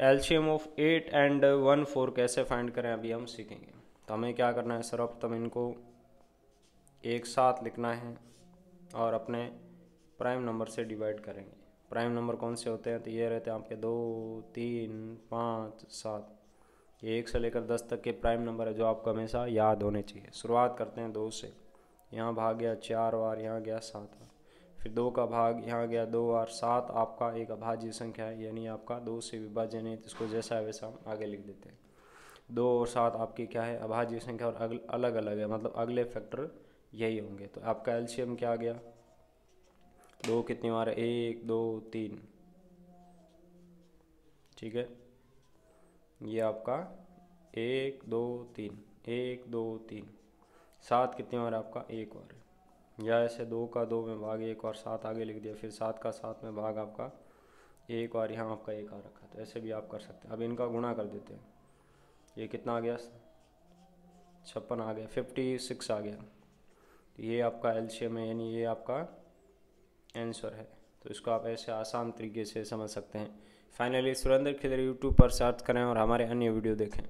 LCM of eight and one four कैसे find करें? अभी हम सीखेंगे। तो हमें क्या करना है सर्वप्रथम इनको एक साथ लिखना है और अपने प्राइम नंबर से डिवाइड करेंगे। प्राइम नंबर कौन से होते हैं? तो ये रहते हैं आपके दो, तीन, पाँच, सात। ये एक से लेकर दस तक के प्राइम नंबर है जो आपको हमेशा याद होने चाहिए। शुरुआत करते हैं दो से। यहाँ भाग गया, चार बार यहाँ गया, सात बार फिर दो का भाग यहाँ गया, दो और सात, आपका एक अभाज्य संख्या है, यानी आपका दो से विभाजन है इसको जैसा है वैसा हम आगे लिख देते हैं। दो और सात आपकी क्या है? अभाज्य संख्या और अलग अलग है मतलब अगले फैक्टर यही होंगे। तो आपका एल्शियम क्या आ गया? दो कितनी बार? है एक, दो, तीन। ठीक है? ये आपका एक, दो, तीन। एक, दो, तीन। सात कितनी बार? आपका एक बार। है या ऐसे दो का दो में भाग, एक और सात आगे लिख दिया, फिर सात का सात में भाग आपका एक और यहाँ आपका एक आ रखा तो ऐसे भी आप कर सकते हैं। अब इनका गुणा कर देते हैं। ये कितना आ गया? छप्पन आ गया फिफ्टी सिक्स आ गया। तो ये आपका एल्शियम है, यानी ये आपका आंसर है। तो इसको आप ऐसे आसान तरीके से समझ सकते हैं। फाइनली सुरेंद्र खिलर यूट्यूब पर सर्च करें और हमारे अन्य वीडियो देखें।